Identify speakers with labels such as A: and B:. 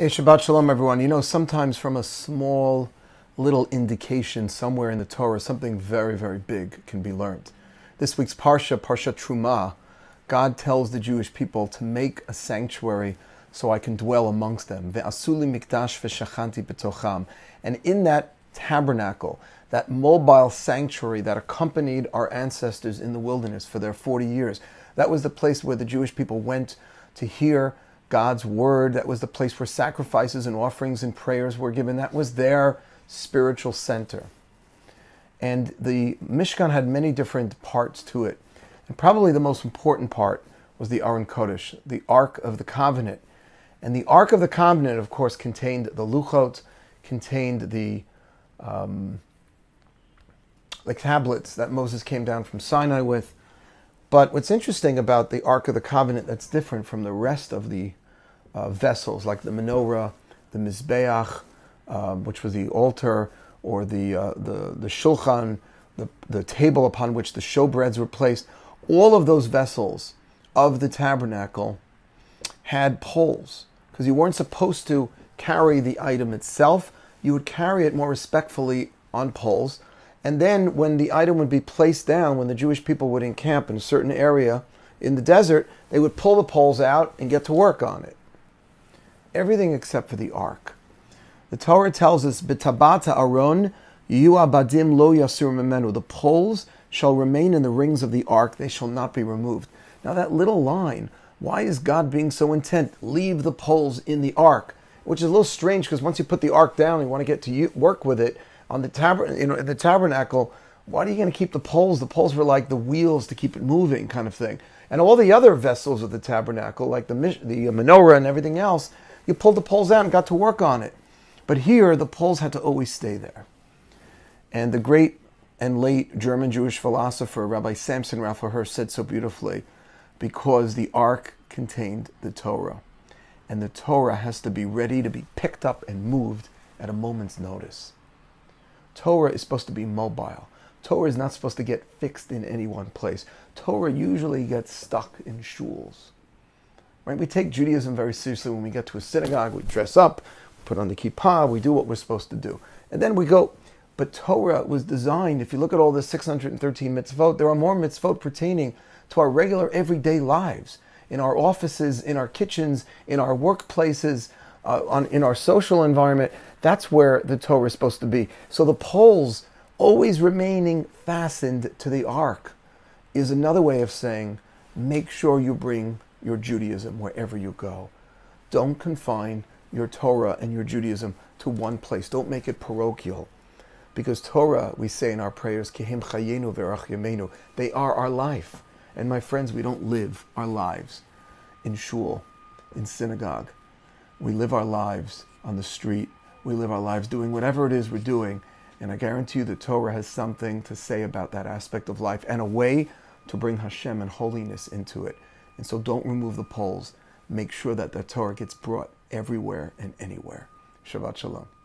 A: Hey, Shabbat Shalom, everyone. You know, sometimes from a small little indication somewhere in the Torah, something very, very big can be learned. This week's Parsha, Parsha Terumah, God tells the Jewish people to make a sanctuary so I can dwell amongst them. Ve'asuli mikdash v'shachanti betocham. And in that tabernacle, that mobile sanctuary that accompanied our ancestors in the wilderness for their 40 years, that was the place where the Jewish people went to hear God's word. That was the place where sacrifices and offerings and prayers were given. That was their spiritual center. And the Mishkan had many different parts to it. And probably the most important part was the Aron Kodesh, the Ark of the Covenant. And the Ark of the Covenant, of course, contained the Luchot, contained the um, the tablets that Moses came down from Sinai with. But what's interesting about the Ark of the Covenant that's different from the rest of the uh, vessels, like the menorah, the mizbeach, um, which was the altar, or the uh, the the shulchan, the the table upon which the showbreads were placed. All of those vessels of the tabernacle had poles because you weren't supposed to carry the item itself. You would carry it more respectfully on poles. And then, when the item would be placed down, when the Jewish people would encamp in a certain area in the desert, they would pull the poles out and get to work on it everything except for the ark. The Torah tells us, "Betabata Aron badim lo yasur memenu." The poles shall remain in the rings of the ark; they shall not be removed. Now that little line, why is God being so intent? Leave the poles in the ark, which is a little strange because once you put the ark down, you want to get to work with it on the you know, in the tabernacle. Why are you going to keep the poles? The poles were like the wheels to keep it moving, kind of thing. And all the other vessels of the tabernacle, like the the uh, menorah and everything else, you pulled the poles out and got to work on it. But here, the poles had to always stay there. And the great and late German Jewish philosopher, Rabbi Samson Raphael Hirsch, said so beautifully because the ark contained the Torah. And the Torah has to be ready to be picked up and moved at a moment's notice. Torah is supposed to be mobile. Torah is not supposed to get fixed in any one place. Torah usually gets stuck in shuls. Right? We take Judaism very seriously when we get to a synagogue. We dress up, put on the kippah, we do what we're supposed to do. And then we go. But Torah was designed, if you look at all the 613 mitzvot, there are more mitzvot pertaining to our regular everyday lives, in our offices, in our kitchens, in our workplaces, uh, on, in our social environment. That's where the Torah is supposed to be. So the poles always remaining fastened to the ark is another way of saying make sure you bring your Judaism wherever you go. Don't confine your Torah and your Judaism to one place. Don't make it parochial. Because Torah, we say in our prayers, Ki hem chayenu they are our life. And my friends, we don't live our lives in shul, in synagogue. We live our lives on the street. We live our lives doing whatever it is we're doing. And I guarantee you the Torah has something to say about that aspect of life and a way to bring Hashem and holiness into it. And so don't remove the poles. Make sure that the Torah gets brought everywhere and anywhere. Shabbat Shalom.